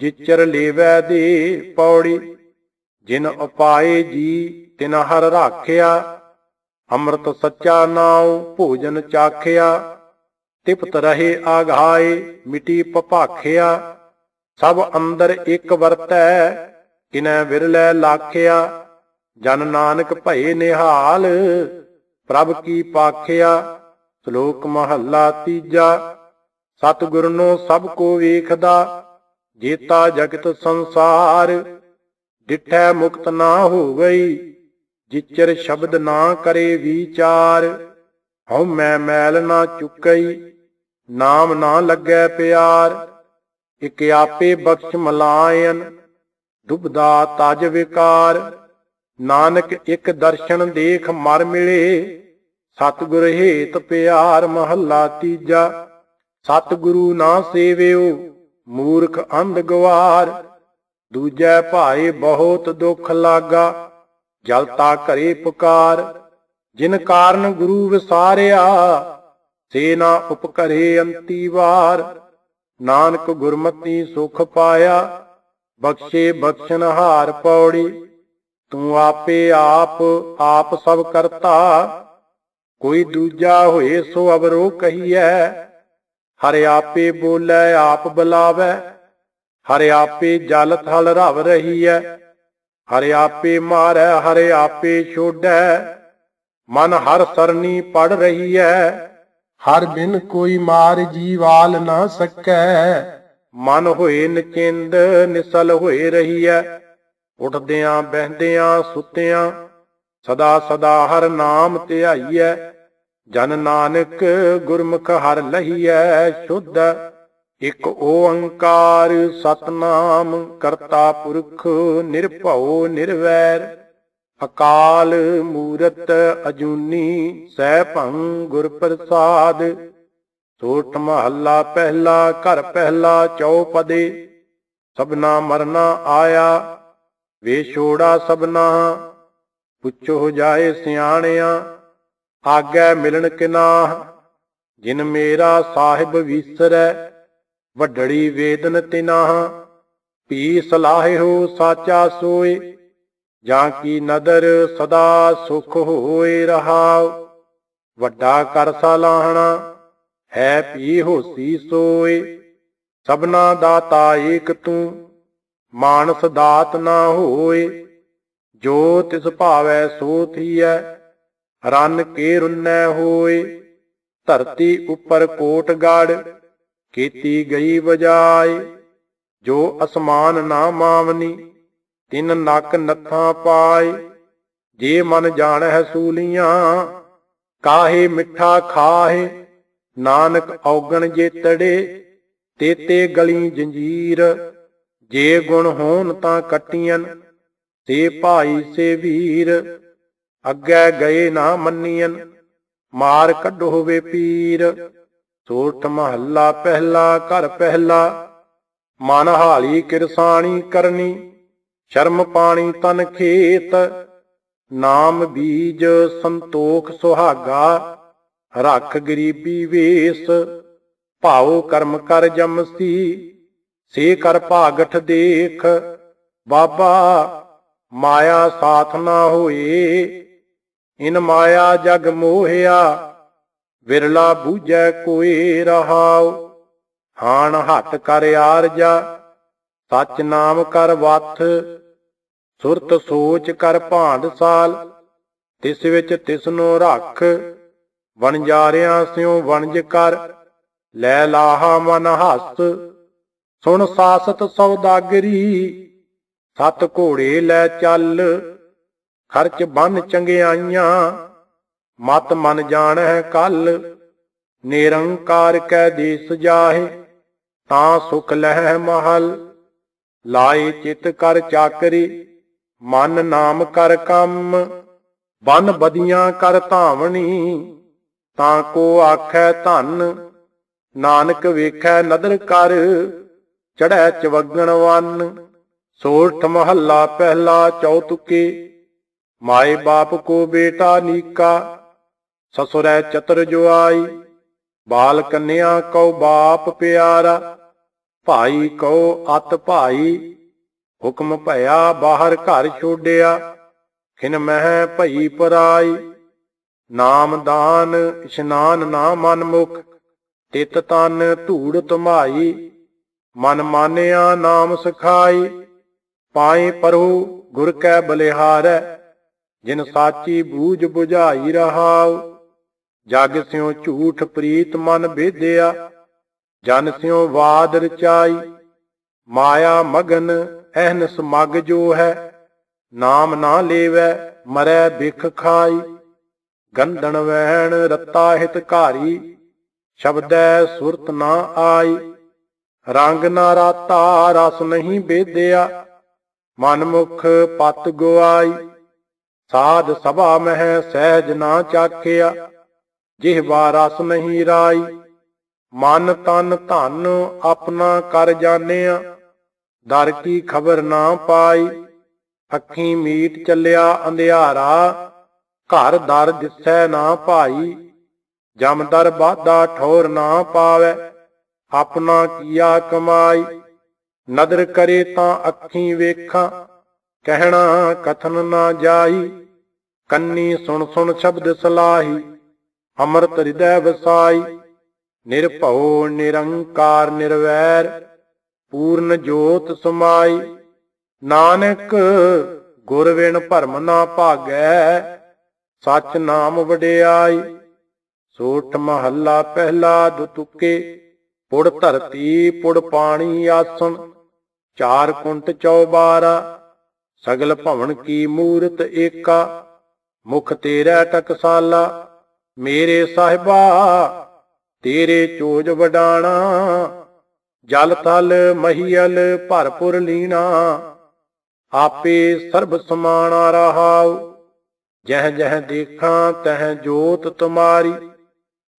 ਜਿਚਰ ਲੇਵੈ ਦੇ ਪੌੜੀ। ਜਿਨ ਉਪਾਏ ਜੀ ਤਿਨ ਹਰ ਰਾਖਿਆ ਅੰਮ੍ਰਿਤ ਸੱਚਾ ਨਾਉ ਭੋਜਨ ਚਾਖਿਆ, ਤਿਪਤ ਰਹੇ ਆਘਾਏ, ਮਿਟੀ ਪਪਾਖਿਆ ਸਭ ਅੰਦਰ ਇੱਕ ਵਰਤੈ, ਕਿਨੈ ਵਿਰਲੇ ਲਾਖਿਆ। ਜਨ ਨਾਨਕ ਭਏ ਨਿਹਾਲ, ਪ੍ਰਭ ਕੀ ਪਾਖਿਆ। ਸ਼ਲੋਕ ਮਹੱਲਾ ਤੀਜਾ ਸਤਿਗੁਰ ਨੂੰ ਸਭ ਕੋ ਵੇਖਦਾ, ਜੇਤਾ ਜਗਤ ਸੰਸਾਰ, ਡਿਠੈ ਮੁਕਤ ਨਾ ਹੋ ਗਈ ਜਿਚਰ ਸ਼ਬਦ ਨਾ ਕਰੇ ਵਿਚਾਰ, ਹਉ ਮੈਂ ਮੈਲ ਨਾ ਚੁੱਕਈ, ਨਾਮ ਨਾ ਲੱਗੈ ਪਿਆਰ, ਇਕ ਆਪੇ ਬਖਸ਼ ਮਲਾਇਨ ਦੁਬਦਾ ਤਜ ਵਿਕਾਰ, ਨਾਨਕ ਇੱਕ ਦਰਸ਼ਨ ਦੇਖ ਮਰ ਮਿਲੇ, ਸਤਿਗੁਰ ਹੇਤ ਪਿਆਰ ਮਹੱਲਾ ਤੀਜਾ, ਸਤਿਗੁਰੂ ਨਾ ਸੇਵਿਓ, ਮੂਰਖ ਅੰਧ ਗਵਾਰ, ਦੂਜੈ ਭਾਏ ਬਹੁਤ ਦੁੱਖ ਲਾਗਾ ਜਲਤਾ ਘਰੇ ਪੁਕਾਰ, ਜਿਨ ਕਾਰਨ ਗੁਰੂ ਵਿਸਾਰਿਆ, ਸੇ ਨਾ ਉਪਕਰੇ ਅੰਤੀ ਵਾਰ। ਨਾਨਕ ਗੁਰਮਤੀ ਸੁਖ ਪਾਇਆ, ਬਖਸ਼ੇ ਬਖਸ਼ਣ ਹਾਰ ਪੌੜੀ। ਤੂੰ ਆਪੇ ਆਪ ਆਪ ਸਭ ਕਰਤਾ। ਕੋਈ ਦੂਜਾ ਹੋਏ ਸੋ ਅਵਰੋ ਕਹੀਐ, ਹਰਿ ਆਪੇ ਬੋਲੇ, ਆਪ ਬੁਲਾਵੇ। ਹਰਿ ਆਪੇ ਜਲ ਥਲ ਰਵ ਰਹੀ ਹੈ ਹਰਿ ਆਪੇ ਮਾਰੈ, ਹਰਿ ਆਪੇ ਛੋੜੈ। ਮਨ ਹਰ ਸਰਨੀ ਪੜ ਹੈ ਹਰ ਬਿਨ ਕੋਈ ਮਾਰ ਜੀਵਾਲ ਨਾ ਸਕੈ। ਮਨ ਹੋਏ ਨਚਿੰਦ, ਨਿਸਲ ਹੋਏ ਰਹੀ ਹੈ ਉੱਠਦਿਆਂ, ਬਹਿੰਦਿਆਂ, ਸੁੱਤਿਆਂ, ਸਦਾ ਸਦਾ ਹਰ ਨਾਮ ਧਿਆਈਐ। ਜਨ ਨਾਨਕ ਗੁਰਮੁਖ ਹਰ ਲਹੀਐ, ਸ਼ੁੱਧ ਇਕ ਓੰਕਾਰ ਸਤਨਾਮ ਕਰਤਾ ਪੁਰਖ ਨਿਰਭਉ ਨਿਰਵੈਰ, ਅਕਾਲ ਮੂਰਤ ਅਜੂਨੀ ਸੈਭੰ ਗੁਰ ਪ੍ਰਸਾਦ ਸੋਠ ਮਹੱਲਾ ਪਹਿਲਾ, ਘਰ ਪਹਿਲਾ ਚੌਪਦੇ, ਸਭਨਾ ਮਰਨਾ ਆਇਆ, ਵੇ ਛੋੜਾ ਸਭਨਾ, ਪੁੱਛੋ ਜਾਏ ਸਿਆਣਿਆ, ਆਗੇ ਮਿਲਣ ਕਿਨਾਹ, ਜਿਨ ਮੇਰਾ ਸਾਹਿਬ ਵਿਸਰੈ ਵੱਡੜੀ ਵੇਦਨ ਤਿਨਾਹ ਪੀ ਸਲਾਹਿਓ ਸਾਚਾ ਸੋਏ, ਜਾਂ ਕੀ ਨਦਰ ਸਦਾ ਸੁਖ ਹੋਏ ਰਹਾਉ। ਵੱਡਾ ਕਰ ਸਲਾਹਣਾ ਹੈ ਪੀ ਹੋਸੀ ਸੋਏ। ਸਭਨਾ ਦਾਤਾ ਏਕ ਤੂੰ, ਮਾਨਸ ਦਾਤ ਨਾ ਹੋਏ। ਜੋ ਤਿਸ ਭਾਵੈ ਸੋ ਥੀਐ, ਰਨ ਕੇ ਰੁਨੈ ਹੋਏ। ਧਰਤੀ ਉੱਪਰ ਕੋਟ ਗੜ ਕੀਤੀ ਗਈ ਬਜਾਏ ਜੋ ਅਸਮਾਨ ਨਾ ਮਾਵਨੀ, ਤਿੰਨ ਨੱਕ ਨੱਥਾਂ ਪਾਏ ਜੇ ਮਨ ਜਾਣੈ ਸੂਲੀਆਂ, ਕਾਹੇ ਮਿੱਠਾ ਖਾਹੇ, ਨਾਨਕ ਔਗਣ ਜੇ ਤੜੇ, ਤੇਤੇ ਗਲੀ ਜੰਜੀਰ। ਜੇ ਗੁਣ ਹੋਣ ਤਾਂ ਕੱਟੀਆਂ ਤੇ ਭਾਈ ਸੇ ਵੀਰ। ਅੱਗੇ ਗਏ ਨਾ ਮੰਨੀਆਂ ਮਾਰ ਕੱਢੋ ਹੋਵੇ ਪੀਰ। ਸੋਠ ਮਹੱਲਾ ਪਹਿਲਾ, ਘਰ ਪਹਿਲਾ, ਮਨ ਹਾਲੀ ਕਿਰਸਾਣੀ ਕਰਨੀ, ਸ਼ਰਮ ਪਾਣੀ ਤਨ ਖੇਤ, ਨਾਮ ਬੀਜ ਸੰਤੋਖ ਸੁਹਾਗਾ, ਰੱਖ ਗਰੀਬੀ ਵੇਸ, ਭਾਉ ਕਰਮ ਕਰ ਜਮਸੀ, ਸੇ ਕਰ ਭਾਗਠ ਦੇਖ, ਬਾਬਾ ਮਾਇਆ ਸਾਥ ਨਾ ਹੋਏ, ਇਨ ਮਾਇਆ ਜਗ ਮੋਹਿਆ ਵਿਰਲਾ ਬੂਝੈ ਕੋਈ ਰਹਾਉ, ਹਾਣ ਹੱਥ ਕਰ ਆਰਜਾ ਸਚ ਨਾਮ ਕਰ ਵਥ, ਸੁਰਤ ਸੋਚ ਕਰ ਭਾਂਡ ਸਾਲ, ਤਿਸ ਵਿੱਚ ਤਿਸ ਨੂੰ ਰੱਖ, ਵਣਜਾਰਿਆਂ ਸਿਉ ਵਣਜ ਕਰ, ਲੈ ਲਾਹਾ ਮਨ ਹੱਸ, ਸੁਣ ਸਾਸਤ ਸੌਦਾਗਰੀ ਸਤ ਘੋੜੇ ਲੈ ਚੱਲ, ਖਰਚ ਬੰਨ ਚੰਗਿਆਈਆਂ ਮਤ ਮਨ ਜਾਣੈ ਕੱਲ, ਨਿਰੰਕਾਰ ਕੈ ਦੇਸ ਜਾਹੇ, ਤਾਂ ਸੁਖ ਲਹਿ ਮਹਲ। ਲਾਏ ਚਿਤ ਕਰ ਚਾਕਰੀ, ਮਨ ਨਾਮ ਕਰ ਕੰਮ। ਬਨ ਬਦੀਆਂ ਕਰ ਧਾਵਣੀ, ਤਾਂ ਕੋ ਆਖੈ ਧਨ। ਨਾਨਕ ਵੇਖੈ ਨਦਰ ਕਰ ਚੜੈ ਚਵਗਣ ਵੰਨ। ਸੋਠ ਮਹੱਲਾ ਪਹਿਲਾ ਚੌਤੁਕੇ, ਮਾਏ ਬਾਪ ਕੋ ਬੇਟਾ ਨੀਕਾ। ਸਸੁਰੈ ਚਤਰ ਜੁਆਈ ਬਾਲ ਕੰਨਿਆ ਕਉ ਬਾਪ ਪਿਆਰਾ, ਭਾਈ ਕਉ ਅਤ ਭਾਈ, ਹੁਕਮ ਭਇਆ ਬਾਹਰ ਘਰ ਛੋਡਿਆ, ਖਿਨ ਮਹਿ ਭਈ ਪਰਾਈ, ਨਾਮ ਦਾਨ ਇਸ਼ਨਾਨ ਨਾ ਮਨ ਮੁਖ, ਤਿਤ ਤਨ ਧੂੜ ਧਮਾਈ, ਮਨ ਮਾਨਿਆ ਨਾਮ ਸਖਾਈ, ਪਾਏ ਪਰਹੁ ਗੁਰ ਕੈ ਬਲਿਹਾਰੈ, ਜਿਨ ਸਾਚੀ ਬੂਝ 부ਝਾਈ ਰਹਾਉ ਜਗ ਸਿਉ ਝੂਠ ਪ੍ਰੀਤ ਮਨ ਬੇਦਿਆ ਜਨ ਸਿਉ ਵਾਦ ਰਚਾਈ, ਮਾਇਆ ਮਗਨ ਅਹਨਸ ਮਗ ਜੋ ਹੈ, ਨਾਮ ਨਾ ਲੇਵੈ, ਮਰੈ ਬਿਖ ਖਾਈ, ਗੰਧਣ ਵਹਿਣ ਰਤਾ ਹਿਤ ਘਾਰੀ, ਸ਼ਬਦੈ ਸੁਰਤ ਨਾ ਆਈ, ਰੰਗ ਨਾ ਰਾਤਾ ਰਸ ਨਹੀਂ ਬੇਦਿਆ ਮਨ ਮੁਖ ਪਤ ਗੁਆਈ ਸਾਧ ਸਭਾ ਮਹਿ ਸਹਿਜ ਨਾ ਚਾਖਿਆ ਜਿਹਵਾ ਰਸ ਨਹੀਂ ਰਾਈ, ਮਨ ਤਨ ਧਨ ਆਪਣਾ ਕਰ ਜਾਣਿਆ। ਦਰ ਕੀ ਖਬਰ ਨਾ ਪਾਈ, ਅੱਖੀ ਮੀਟ ਚੱਲਿਆ ਅੰਧਿਆਰਾ। ਘਰ ਦਰ ਦਿਸੈ ਨਾ ਭਾਈ ਜਮਦਰ ਬਾਦਾ ਠੋਰ ਨਾ ਪਾਵੈ, ਆਪਣਾ ਕੀਆ ਕਮਾਈ। ਨਦਰ ਕਰੇ ਤਾਂ ਅੱਖੀ ਵੇਖਾਂ, ਕਹਿਣਾ ਕਥਨ ਨਾ ਜਾਈ, ਕੰਨੀ ਸੁਣ ਸੁਣ ਸ਼ਬਦ ਸਲਾਹੀ। ਅੰਮ੍ਰਿਤ ਹਿਰਦੈ ਵਸਾਈ, ਨਿਰਭਉ ਨਿਰੰਕਾਰ ਨਿਰਵੈਰ, ਪੂਰਨ ਜੋਤ ਸਮਾਈ। ਨਾਨਕ ਗੁਰ ਵਿਣ ਭਰਮ ਨਾ ਭਾਗੈ, ਸਚ ਨਾਮ ਵਡਿਆਈ। ਸੋਠ ਮਹੱਲਾ ਪਹਿਲਾ ਦੁਤੁਕੇ, ਪੁੜ ਧਰਤੀ ਪੁੜ ਪਾਣੀ ਆਸਣ। ਚਾਰ ਕੁੰਟ ਚੌਬਾਰਾ, ਸਗਲ ਭਵਨ ਕੀ ਮੂਰਤ ਏਕਾ। ਮੁਖ ਤੇਰਾ ਟਕਸਾਲਾ ਮੇਰੇ ਸਾਹਿਬਾ, ਤੇਰੇ ਚੋਜ ਵਡਾਣਾ, ਜਲ ਤਲ ਮਹੀਲ ਭਰਪੁਰ ਲੀਣਾ, ਆਪੇ ਸਰਬ ਸਮਾਣਾ ਰਹਾਉ, ਜਹ ਜਹ ਦੇਖਾਂ ਤਹ ਜੋਤ ਤੁਮਾਰੀ,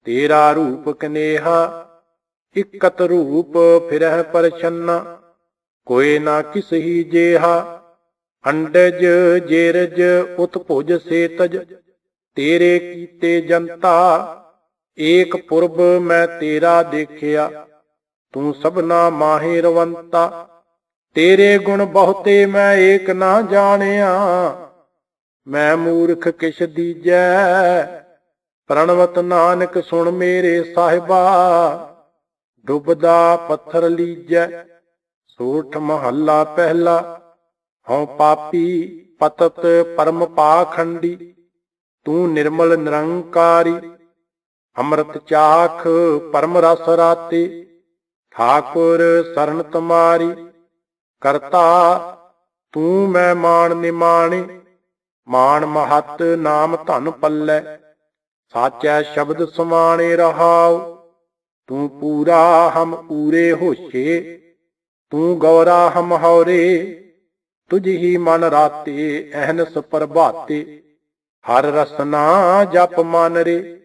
ਤੇਰਾ ਰੂਪ ਕਨੇਹਾ, ਇਕਤ ਰੂਪ ਫਿਰਹਿ ਪਰਛੰਨਾ ਕੋਏ ਨਾ ਕਿਸਹੀ ਜੇਹਾ, ਅੰਡਜ ਜੇਰਜ ਉਤਭੁਜ ਸੇਤਜ। ਤੇਰੇ ਕੀਤੇ ਜਨਤਾ, ਏਕ ਪੁਰਬ ਮੈਂ ਤੇਰਾ ਦੇਖਿਆ। ਤੂੰ ਸਭਨਾ ਮਾਹਿ ਰਵੰਤਾ, ਤੇਰੇ ਗੁਣ ਬਹੁਤੇ ਮੈਂ ਏਕ ਨਾ ਜਾਣਿਆ। ਮੈਂ ਮੂਰਖ ਕਿਛ ਦੀਜੈ, ਪ੍ਰਣਵਤ ਨਾਨਕ ਸੁਣ ਮੇਰੇ ਸਾਹਿਬਾ। ਡੁੱਬਦਾ ਪੱਥਰ ਲੀਜੈ, ਸੋਠ ਮਹੱਲਾ ਪਹਿਲਾ। ਹਉ ਪਾਪੀ ਪਤਤ ਪਰਮ ਪਾਖੰਡੀ। ਤੂੰ ਨਿਰਮਲ ਨਿਰੰਕਾਰੀ, ਅੰਮ੍ਰਿਤ ਚਾਖ ਪਰਮ ਰਸ ਰਾਤੇ, ਠਾਕੁਰ ਸਰਨ ਤੁਮਾਰੀ ਕਰਤਾ ਤੂੰ ਮੈਂ ਮਾਣ ਨਿਮਾਣੇ, ਮਾਣ ਮਹਤ ਨਾਮ ਧਨ ਪੱਲੇ, ਸਾਚੈ ਸ਼ਬਦ ਸਮਾਣੇ ਰਹਾਉ, ਤੂੰ ਪੂਰਾ ਹਮ ਪੂਰੇ ਹੋਸ਼ੇ, ਤੂੰ ਗੌਰਾ ਹਮ ਹੌਰੇ ਤੁਝ ਹੀ ਮਨ ਰਾਤੇ, ਅਹਨਸ ਪ੍ਰਭਾਤੇ। ਹਰ ਰਸਨਾ ਜਪ ਮਨ ਰੇ।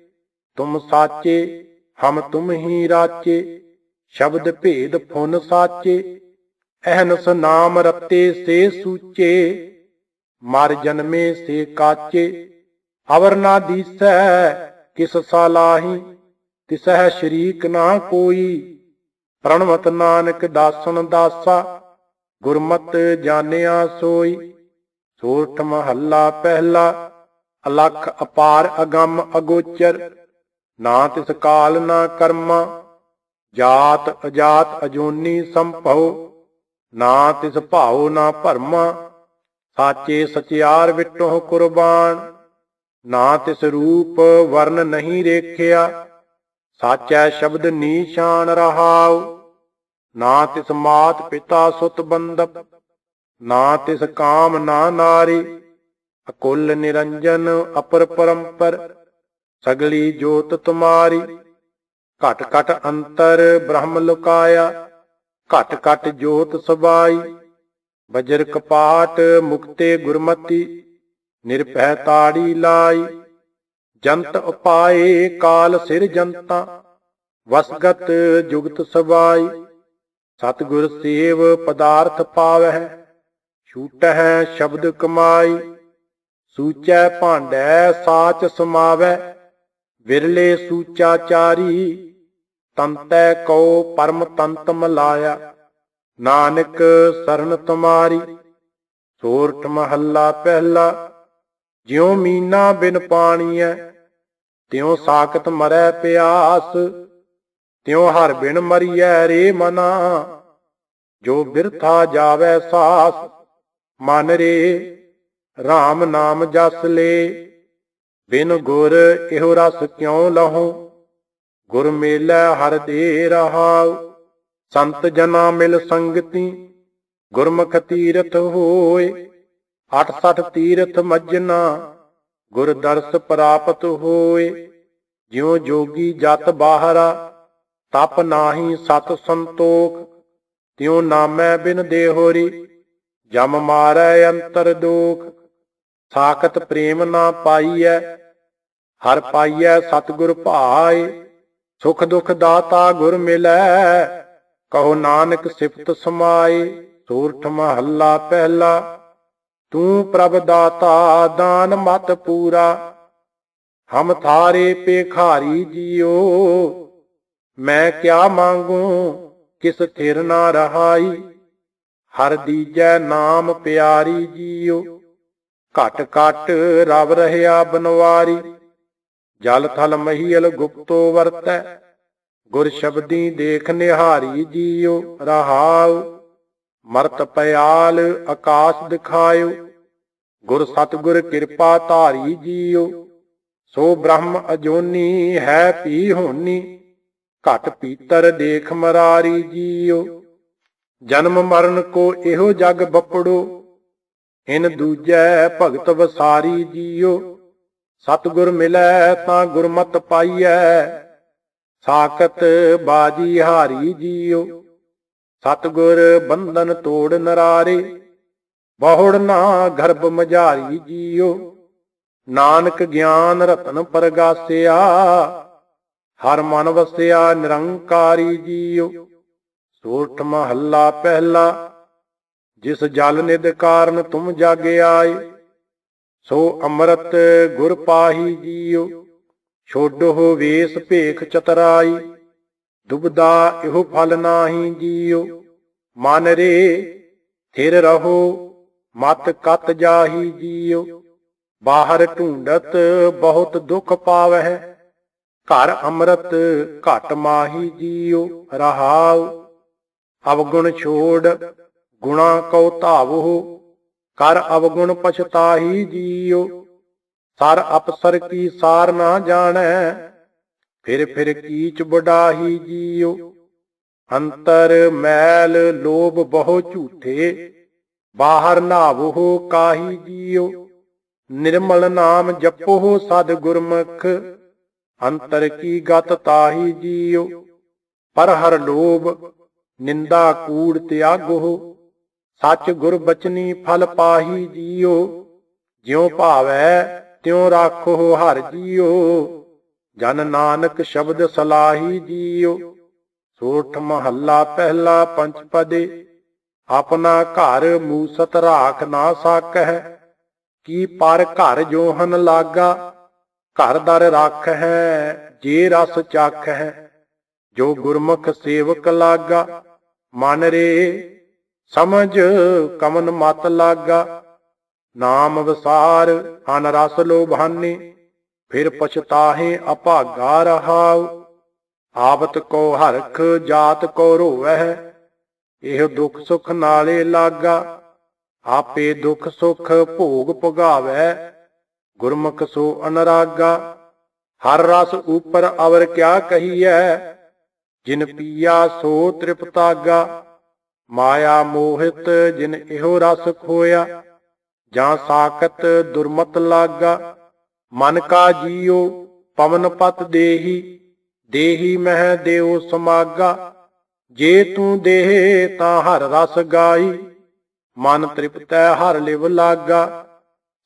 ਤੁਮ ਸਾਚੇ, ਹਮ ਤੁਮ ਹੀ ਰਾਚੇ। ਸ਼ਬਦ ਭੇਦ ਫੁਨ ਸਾਚੇ। ਅਹਨਸ ਨਾਮ ਰਤੇ ਸੇ ਸੂਚੇ। ਮਰ ਜਨਮੇ ਸੇ ਕਾਚੇ। ਅਵਰ ਨਾ ਦੀਸੈ ਕਿਸ ਸਾਲਾਹੀ ਤਿਸਹਿ ਸ਼ਰੀਕ ਨਾ ਕੋਈ। ਪ੍ਰਣਵਤ ਨਾਨਕ ਦਾਸਨ ਦਾਸਾ। ਗੁਰਮਤ ਜਾਣਿਆ ਸੋਈ। ਸੋਰਠ ਮਹੱਲਾ ਪਹਿਲਾ। ਅਲਖ ਅਪਾਰ ਅਗੰਮ ਅਗੋਚਰ, ਨਾ ਤਿਸ ਕਾਲ ਨਾ ਕਰਮਾ, ਜਾਤ ਅਜਾਤ ਅਜੋਨੀ ਸੰਭਉ, ਨਾ ਤਿਸ ਭਾਉ ਨਾ ਭਰਮਾ, ਸਾਚੇ ਸਚਿਆਰ ਵਿਟੋ ਕੁਰਬਾਨ, ਨਾ ਤਿਸ ਰੂਪ ਵਰਨ ਨਹੀਂ ਰੇਖਿਆ, ਸਾਚੈ ਸ਼ਬਦ ਨੀਸ਼ਾਨ ਰਹਾਉ, ਨਾ ਤਿਸ ਮਾਤ ਪਿਤਾ ਸੁਤ ਬੰਦਪ ਨਾ ਤਿਸ ਕਾਮ ਨਾ ਨਾਰੀ ਅਕੁੱਲ ਨਿਰੰਜਨ ਅਪਰ ਪਰੰਪਰ, ਸਗਲੀ ਜੋਤ ਤੁਮਾਰੀ। ਘਟ ਘਟ ਅੰਤਰ ਬ੍ਰਹਮ ਲੁਕਾਇਆ, ਘਟ ਘਟ ਜੋਤ ਸਬਾਈ। ਬਜਰ ਕਪਾਟ ਮੁਕਤੇ ਗੁਰਮਤੀ, ਨਿਰਭੈ ਤਾੜੀ ਲਾਈ। ਜੰਤ ਉਪਾਏ ਕਾਲ ਸਿਰ ਜੰਤਾ, ਵਸਗਤ ਜੁਗਤ ਸਬਾਈ ਸਤਿਗੁਰ ਸੇਵ ਪਦਾਰਥ ਪਾਵਹਿ, ਛੂਟਹਿ ਸ਼ਬਦ ਕਮਾਈ। ਸੂਚੈ ਭਾਂਡੈ ਸਾਚ ਸਮਾਵੈ, ਵਿਰਲੇ ਸੂਚਾਚਾਰੀ, ਤੰਤੈ ਕਉ ਪਰਮ ਤੰਤ ਮਲਾਇਆ ਨਾਨਕ ਸਰਨ ਤੁਮਾਰੀ, ਸੋਰਠ ਮਹੱਲਾ ਪਹਿਲਾ, ਜਿਉ ਮੀਨਾ ਬਿਨ ਪਾਣੀਐ, ਤਿਉ ਸਾਖਤ ਮਰੈ ਪਿਆਸ, ਤਿਉ ਹਰ ਬਿਨ ਮਰੀਐ ਰੇ ਮਨਾ। ਜੋ ਬਿਰਥਾ ਜਾਵੇ ਸਾਸ, ਮਨ ਰੇ RAM ਨਾਮ ਜਸ ਲੇ। ਬਿਨ ਗੁਰ ਇਹੋ ਰਸ ਕਿਉ ਲਹੋ? ਗੁਰ ਮੇਲੇ ਹਰ ਦੇ ਰਹਾਉ। ਸੰਤ ਜਨਾ ਮਿਲ ਸੰਗਤੀ। ਗੁਰਮੁਖ ਤੀਰਥ ਹੋਏ। 68 ਤੀਰਥ ਮੱਜਨਾ। ਗੁਰ ਦਰਸ ਪ੍ਰਾਪਤ ਹੋਏ। ਜਿਉ ਜੋਗੀ ਜਤ ਬਾਹਰਾ। ਤਪ ਨਾਹੀ ਸਤ ਸੰਤੋਖ। ਤਿਉ ਨਾਮੈ ਬਿਨ ਦੇਹੋਰੀ। ਜਮ ਮਾਰੈ ਅੰਤਰ ਦੋਖ। ਸਾਖਤ ਪ੍ਰੇਮ ਨਾ ਪਾਈਐ, ਹਰ ਪਾਈਐ ਸਤਿਗੁਰ ਭਾਏ, ਸੁਖ ਦੁਖ ਦਾਤਾ ਗੁਰ ਮਿਲੈ, ਕਹੋ ਨਾਨਕ ਸਿਫਤ ਸਮਾਏ, ਸੂਰਠ ਮਹੱਲਾ ਪਹਿਲਾ, ਤੂੰ ਪ੍ਰਭ ਦਾਤਾ ਦਾਨ ਮਤ ਪੂਰਾ, ਹਮ ਥਾਰੇ ਪੇਖਾਰੀ ਜੀਓ, ਮੈਂ ਕਿਆ ਮੰਗੂ, ਕਿਸ ਥਿਰ ਨਾ ਰਹਾਈ, ਹਰ ਦੀਜੈ ਨਾਮ ਪਿਆਰੀ ਜੀਓ। ਘਟ ਘਟ ਰਵ ਰਹਿਆ ਬਨਵਾਰੀ। ਜਲ ਥਲ ਮਹੀਲ ਗੁਪਤੋ ਵਰਤੈ। ਗੁਰ ਸ਼ਬਦੀ ਦੇਖ ਨਿਹਾਰੀ ਜੀਓ ਰਹਾਉ। ਮਰਤ ਪਿਆਲ ਆਕਾਸ਼ ਦਿਖਾਇਓ ਗੁਰ ਸਤਗੁਰ ਕਿਰਪਾ ਧਾਰੀ ਜੀਓ ਸੋ ਬ੍ਰਹਮ ਅਜੋਨੀ ਹੈ ਪੀ ਹੋਨੀ। ਘਟ ਪੀਤਰ ਦੇਖ ਮਰਾਰੀ ਜੀਓ ਜਨਮ ਮਰਨ ਕੋ ਇਹੋ ਜਗ ਬਪੜੋ। ਇਨ ਦੂਜੈ ਭਗਤ ਵਸਾਰੀ ਜੀਓ। ਸਤਗੁਰ ਮਿਲੈ ਤਾਂ ਗੁਰਮਤ ਪਾਈਐ, ਸਾਖਤ ਬਾਜੀ ਹਾਰੀ ਜੀਓ। ਸਤਗੁਰ ਬੰਧਨ ਤੋੜ ਨਰਾਰੇ, ਬਹੁੜ ਨਾ ਗਰਭ ਮਝਾਰੀ ਜੀਓ। ਨਾਨਕ ਗਿਆਨ ਰਤਨ ਪਰਗਾਸਿਆ, ਹਰ ਮਨ ਵਸਿਆ ਨਿਰੰਕਾਰੀ ਜੀਓ। ਸੋਠ ਮਹੱਲਾ ਪਹਿਲਾ ਜਿਸ ਜਲ ਨਿਦ ਕਾਰਨ ਤੁਮ ਜਾਗੇ ਆਏ, ਸੋ ਅੰਮ੍ਰਿਤ ਗੁਰ ਪਾਹੀ ਜੀਓ। ਛੋਡੋ ਵੇਸ ਭੇਖ ਚਤਰਾਈ, ਦੁਬਦਾ ਇਹੋ ਫਲ ਨਾਹੀ ਜੀਓ। ਮਨ ਰੇ, ਥਿਰ ਰਹੋ, ਮਤ ਕਤ ਜਾਹੀ ਜੀਓ। ਬਾਹਰ ਢੂੰਡਤ ਬਹੁਤ ਦੁੱਖ ਪਾਵਹਿ, ਘਰ ਅੰਮ੍ਰਿਤ ਘਟ ਮਾਹੀ ਜੀਓ। ਰਹਾਉ, ਅਵਗੁਣ ਛੋੜ ਗੁਣਾ ਕਉ ਧਾਵੋ ਕਰ ਅਵਗੁਣ ਪਛਤਾਹੀ ਜੀਓ ਸਰ ਅਪਸਰ ਕੀ ਸਾਰ ਨਾ ਜਾਣੈ, ਫਿਰ ਫਿਰ ਕੀਚ ਬਡਾਹੀ ਜੀਓ ਅੰਤਰ ਮੈਲ ਲੋਭ ਬਹੁ ਝੂਠੇ, ਬਾਹਰ ਨਾਵੋ ਕਾਹੀ ਜੀਓ ਨਿਰਮਲ ਨਾਮ ਜਪੋ ਸਦ ਗੁਰਮੁਖ, ਅੰਤਰ ਕੀ ਗਤ ਤਾਹੀ ਜੀਓ ਪਰ ਹਰ ਲੋਭ, ਨਿੰਦਾ ਕੂੜ ਤਿਆਗੋ ਸੱਚ ਗੁਰ ਬਚਨੀ ਫਲ ਪਾਹੀ ਜੀਓ, ਜਿਉ ਭਾਵੈ ਤਿਉ ਰਾਖੋ ਹਰ ਜੀਓ। ਜਨ ਨਾਨਕ ਸ਼ਬਦ ਸਲਾਹੀ ਜੀਓ, ਸੋਠ ਮਹੱਲਾ ਪਹਿਲਾ ਪੰਚ ਪਦੇ। ਆਪਣਾ ਘਰ ਮੂਸਤ ਰਾਖ ਨਾ ਸਕਹਿ, ਕੀ ਪਰ ਘਰ ਜੋ ਹਨ ਲਾਗਾ, ਘਰ ਦਰ ਰੱਖ ਹੈ ਜੇ ਰਸ ਚੱਖ ਹੈ ਜੋ ਗੁਰਮੁਖ ਸੇਵਕ ਲਾਗਾ, ਮਨ ਰੇ ਸਮਝ ਕਮਨ ਮਤ ਲਾਗਾ। ਨਾਮ ਵਿਸਾਰ, ਅਨ ਰਸ ਲੋਭਾਨੇ, ਫਿਰ ਪਛਤਾਹੇ ਅਭਾਗਾ ਰਹਾਉ। ਆਵਤ ਕੋ ਹਰਖ, ਜਾਤ ਕੋ ਰੋਵਹਿ, ਇਹ ਦੁੱਖ ਸੁਖ ਨਾਲੇ ਲਾਗਾ। ਆਪੇ ਦੁੱਖ ਸੁਖ ਭੋਗ ਭਗਾਵੈ ਗੁਰਮੁਖ ਸੋ ਅਨਰਾਗਾ। ਹਰ ਰਸ ਉਪਰ ਅਵਰ ਕਿਆ ਕਹੀਐ, ਜਿਨ ਪੀਆ ਸੋ ਤ੍ਰਿਪਤਾਗਾ। ਮਾਇਆ ਮੋਹਿਤ ਜਿਨ ਇਹੋ ਰਸ ਖੋਇਆ, ਜਾਂ ਸਾਖਤ ਦੁਰਮਤ ਲਾਗਾ, ਮਨ ਕਾ ਜੀਉ ਪਵਨ ਪਤ ਦੇਹੀ ਦੇਹੀ ਮਹਿ ਦੇਉ ਸਮਾਗਾ, ਜੇ ਤੂੰ ਦੇਹ ਤਾਂ ਹਰ ਰਸ ਗਾਈ ਮਨ ਤ੍ਰਿਪਤੈ ਹਰ ਲਿਵ ਲਾਗਾ,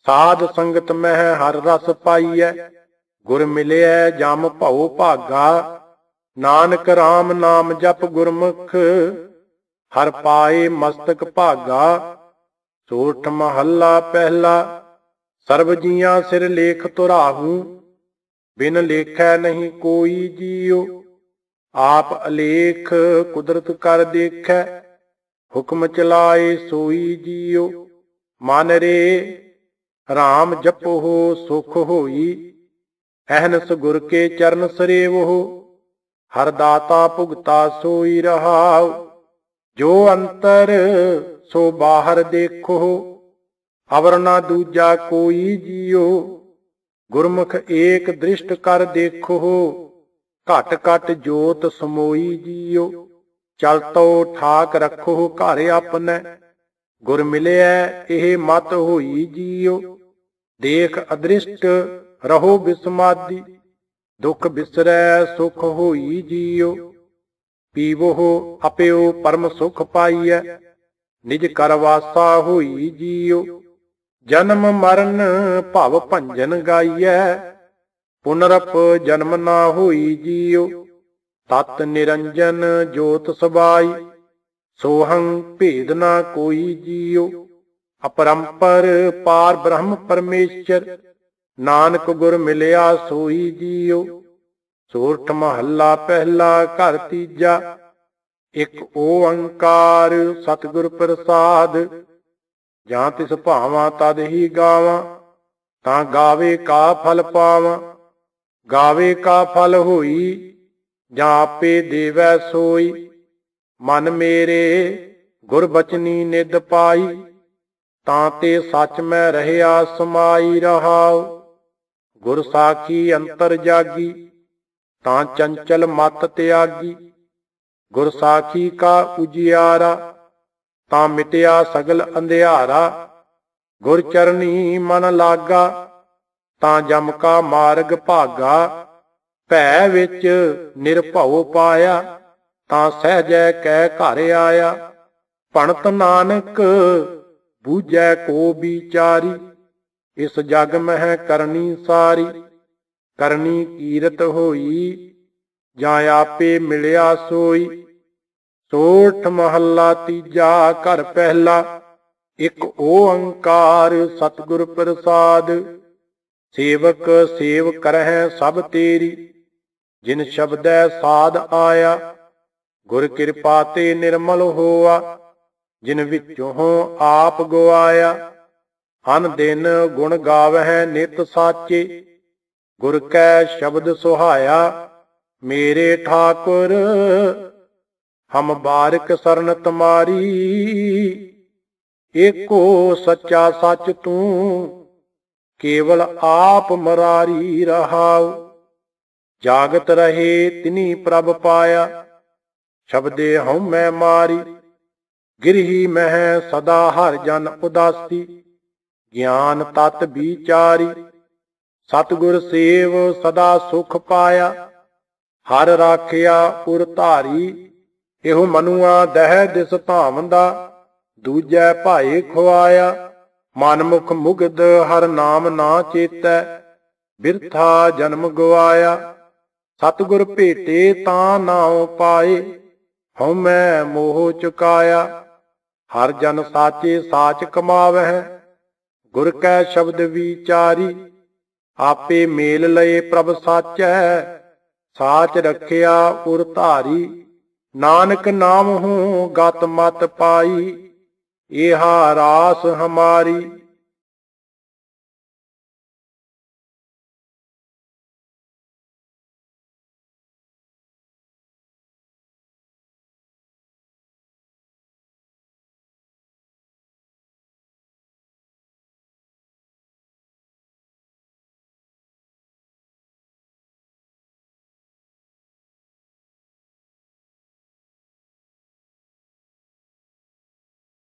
ਸਾਧ ਸੰਗਤ ਮਹਿ ਹਰ ਰਸ ਪਾਈਐ, ਗੁਰ ਮਿਲਿਐ ਜਮ ਭਉ ਭਾਗਾ, ਨਾਨਕ RAM ਨਾਮ ਜਪ ਗੁਰਮੁਖ ਹਰ ਪਾਏ ਮਸਤਕ ਭਾਗਾ, ਸੋਠ ਮਹੱਲਾ ਪਹਿਲਾ, ਸਰਬ ਜੀਆਂ ਸਿਰ ਲੇਖ ਤੁਰਾਹੂ ਬਿਨ ਲੇਖੈ ਨਹੀਂ ਕੋਈ ਜੀਉ, ਆਪ ਅਲੇਖ ਕੁਦਰਤ ਕਰ ਦੇਖੈ, ਹੁਕਮ ਚਲਾਏ ਸੋਈ ਜੀਉ, ਮਨ ਰੇ RAM ਜਪੋ ਸੁਖ ਹੋਈ, ਅਹਨਸ ਗੁਰ ਕੇ ਚਰਨ ਸਰੇਵੋ, ਹਰ ਦਾਤਾ ਭੁਗਤਾ ਸੋਈ ਰਹਾਉ। ਜੋ ਅੰਤਰ, ਸੋ ਬਾਹਰ ਦੇਖੋ ਅਵਰ ਨਾ ਦੂਜਾ ਕੋਈ ਜੀਓ। ਗੁਰਮੁਖ ਏਕ ਦ੍ਰਿਸ਼ਟ ਕਰ ਦੇਖੋ, ਘਟ ਘਟ ਜੋਤ ਸਮੋਈ ਜੀਓ। ਚਲ ਤੋ ਠਾਕ ਰੱਖੋ ਘਰ ਆਪਣੈ, ਗੁਰ ਮਿਲਿਆ ਇਹ ਮਤ ਹੋਈ ਜੀਓ। ਦੇਖ ਅਦ੍ਰਿਸ਼ਟ, ਰਹੋ ਬਿਸਮਾਦੀ, ਦੁਖ ਬਿਸਰੈ ਸੁਖ ਹੋਈ ਜੀਓ। ਪੀਵੋ ਅਪਿਓ ਪਰਮ ਸੁਖ ਪਾਈਐ, ਨਿਜ ਕਰ ਵਾਸਾ ਹੋਈ ਜੀਉ ਜਨਮ ਮਰਨ ਭਵ ਭੰਜਨ ਗਾਈਐ, ਪੁਨਰਪ ਜਨਮ ਨਾ ਹੋਈ ਜੀਉ ਤਤ ਨਿਰੰਜਨ ਜੋਤ ਸਬਾਈ, ਸੋਹੰ ਭੇਦ ਨਾ ਕੋਈ ਜੀਉ ਅਪਰੰਪਰ ਪਾਰ ਬ੍ਰਹਮ ਪਰਮੇਸ਼ਰ, ਨਾਨਕ ਗੁਰ ਮਿਲਿਆ ਸੋਈ ਜੀਉ ਸੋਰਠ ਮਹੱਲਾ ਪਹਿਲਾ ਘਰ ਤੀਜਾ, ਇੱਕ ਓੰਕਾਰ ਸਤਿਗੁਰ ਪ੍ਰਸਾਦ। ਜਾਂ ਤਿਸ ਭਾਵਾਂ ਤਦ ਹੀ ਗਾਵਾਂ, ਤਾਂ ਗਾਵੇ ਕਾ ਫਲ ਪਾਵਾਂ। ਗਾਵੇ ਕਾ ਫਲ ਹੋਈ, ਜਾਂ ਆਪੇ ਦੇਵੈ ਸੋਈ। ਮਨ ਮੇਰੇ ਗੁਰ ਬਚਨੀ ਨਿਦ ਪਾਈ, ਤਾਂ ਤੇ ਸੱਚ ਮੈਂ ਰਹਿਆ ਸਮਾਈ ਰਹਾਉ। ਗੁਰ ਸਾਖੀ ਅੰਤਰ ਜਾਗੀ ਤਾਂ ਚੰਚਲ ਮਤ ਤਿਆਗੀ। ਗੁਰ ਸਾਖੀ ਕਾ ਉਜਿਆਰਾ, ਤਾਂ ਮਿਟਿਆ ਸਗਲ ਅੰਧਿਆਰਾ। ਗੁਰ ਚਰਨੀ ਮਨ ਲਾਗਾ, ਤਾਂ ਜਮ ਕਾ ਮਾਰਗ ਭਾਗਾ। ਭੈ ਵਿੱਚ ਨਿਰਭਉ ਪਾਇਆ, ਤਾਂ ਸਹਜੈ ਕਹਿ ਘਰ ਆਇਆ। ਭਣਤ ਨਾਨਕ ਬੂਝੈ ਕੋ ਵਿਚਾਰੀ, ਇਸ ਜਗ ਮਹਿ ਕਰਨੀ ਸਾਰੀ। ਕਰਨੀ ਕੀਰਤ ਹੋਈ, ਜਾਂ ਆਪੇ ਮਿਲਿਆ ਸੋਈ। ਸੋਠ ਮਹੱਲਾ ਤੀਜਾ ਘਰ ਪਹਿਲਾ, ਇਕ ਓੰਕਾਰ ਸਤਿਗੁਰ ਪ੍ਰਸਾਦ। ਸੇਵਕ ਸੇਵ ਕਰਹਿ ਸਭ ਤੇਰੀ, ਜਿਨ ਸ਼ਬਦੈ ਸਾਧ ਆਇਆ। ਗੁਰ ਕਿਰਪਾ ਤੇ ਨਿਰਮਲ ਹੋਆ, ਜਿਨ ਵਿੱਚੋਂ ਆਪ ਗਵਾਇਆ। ਹਨ ਦਿਨ ਗੁਣ ਗਾਵਹਿ ਨਿਤ ਸਾਚੇ ਗੁਰ ਕੈ ਸ਼ਬਦ ਸੁਹਾਇਆ, ਮੇਰੇ ਠਾਕੁਰ, ਹਮ ਬਾਰਕ ਸਰਨ ਤੁਮਾਰੀ ਏਕੋ ਸੱਚਾ ਸੱਚ ਤੂੰ, ਕੇਵਲ ਆਪ ਮਰਾਰੀ ਰਹਾਉ। ਜਾਗਤ ਰਹੇ ਤਿਨੀ ਪ੍ਰਭ ਪਾਇਆ, ਸ਼ਬਦੇ ਹਉ ਮੈਂ ਮਾਰੀ। ਗਿਰਹੀ ਮਹਿ ਸਦਾ ਹਰ ਜਨ ਉਦਾਸੀ, ਗਿਆਨ ਤਤ ਵਿਚਾਰੀ। ਸਤਿਗੁਰ ਸੇਵ ਸਦਾ ਸੁਖ ਪਾਇਆ। ਹਰ ਰਾਖਿਆ ਪੁਰ ਧਾਰੀ, ਇਹੋ ਮਨੁਆ ਦਹਿ ਦਿਸ ਧਾਮ ਦਾ ਦੂਜੈ ਭਾਏ ਖਵਾਇਆ ਮਨਮੁਖ ਮੁਗਦ ਹਰ ਨਾਮ ਨਾ ਚੇਤੈ। ਬਿਰਥਾ ਜਨਮ ਗਵਾਇਆ, ਸਤਿਗੁਰ ਭੇਟੇ ਤਾਂ ਨਾਉ ਪਾਏ। ਹਉ ਮੈਂ ਮੋਹ ਚੁਕਾਇਆ, ਹਰ ਜਨ ਸਾਚੇ ਸਾਚ ਕਮਾਵਹਿ। ਗੁਰ ਕੈ ਸ਼ਬਦ ਵਿਚਾਰੀ ਆਪੇ ਮੇਲ ਲਏ ਪ੍ਰਭ ਸਾਚੈ। ਸਾਚ ਰੱਖਿਆ ਉਰ ਧਾਰੀ। ਨਾਨਕ ਨਾਮ ਹੂੰ ਗਤ ਮਤ ਪਾਈ। ਇਹਾ ਰਾਸ ਹਮਾਰੀ।